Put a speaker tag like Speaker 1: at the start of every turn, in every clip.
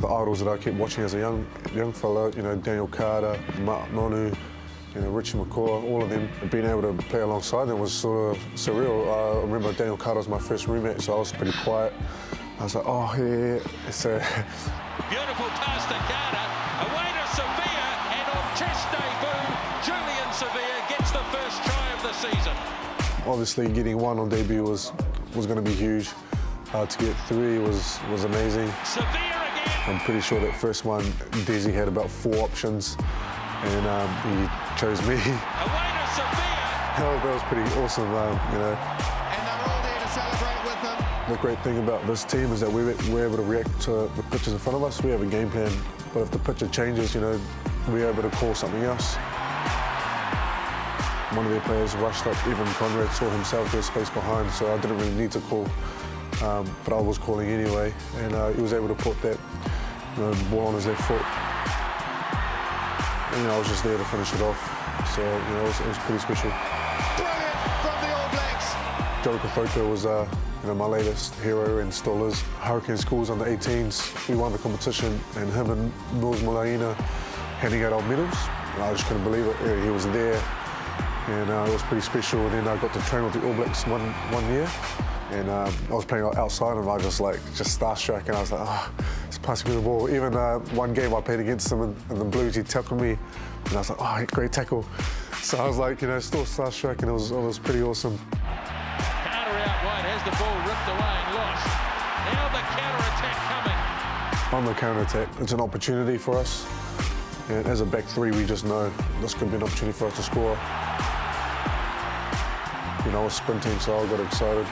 Speaker 1: the idols that I kept watching as a young young fella, you know, Daniel Carter, Ma'a Nonu, you know, Richie McCaw, all of them, being able to play alongside them was sort of surreal. I remember Daniel Carter was my first roommate, so I was pretty quiet. I was like, oh, yeah, so...
Speaker 2: Beautiful pass to Carter, away to Savea, and on test debut, Julian Savea gets the first try of the season.
Speaker 1: Obviously, getting one on debut was was going to be huge. Uh, to get three was was amazing.
Speaker 2: Savea.
Speaker 1: I'm pretty sure that first one, Desi had about four options, and um, he chose me.
Speaker 2: Away to Savea.
Speaker 1: that, was, that was pretty awesome, um, you know.
Speaker 3: And they're all there to celebrate with them.
Speaker 1: The great thing about this team is that we're, we're able to react to the pitches in front of us. We have a game plan, but if the picture changes, you know, we're able to call something else. One of their players rushed up, even Conrad saw himself, there's space behind, so I didn't really need to call. Um, but I was calling anyway, and uh, he was able to put that you know, ball on his left foot. And, you know, I was just there to finish it off. So, you know, it was, it was pretty special.
Speaker 3: Brilliant from the All Blacks.
Speaker 1: Joe was uh, you know, my latest hero and still is. Hurricane Schools under 18s, we won the competition and him and Mils Muliaina handing out our medals. And I just couldn't believe it. He was there and uh, it was pretty special. And then I got to train with the All Blacks one, one year and um, I was playing outside and I was just like, just starstruck and I was like, oh, it's passing me the ball. Even uh, one game I played against him in, in the Blues, he tackled me and I was like, oh, great tackle. So I was like, you know, still starstruck and it was, it was pretty awesome.
Speaker 2: Carter out wide, has the ball ripped away and lost. Now the counter-attack coming.
Speaker 1: On the counter-attack, it's an opportunity for us. And as a back three, we just know this could be an opportunity for us to score. You know, I was sprinting, so I got excited.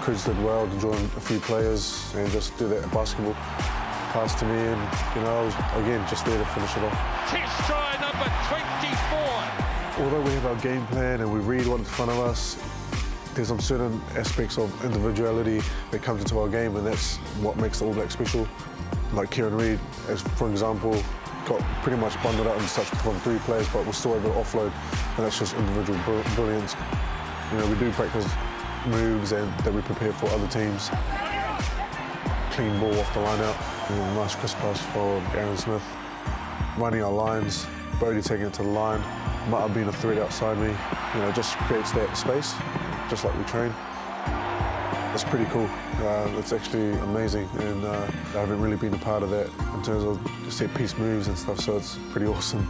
Speaker 1: Chris did well to join a few players and just do that basketball pass to me. And, you know, I was, again, just there to finish it off.
Speaker 2: Test try number 24.
Speaker 1: Although we have our game plan and we read what's in front of us, there's some certain aspects of individuality that comes into our game, and that's what makes the All Blacks special. Like Kieran Read, as for example, got pretty much bundled out and such from three players, but we're still able to offload, and that's just individual brilliance. You know, we do practice moves and that we prepare for other teams. Clean ball off the line and nice crisp pass for Aaron Smith. Running our lines, Bodie taking it to the line, might have been a threat outside me. You know, just creates that space, just like we train. It's pretty cool. Uh, it's actually amazing, and uh, I haven't really been a part of that in terms of set piece moves and stuff, so it's pretty awesome.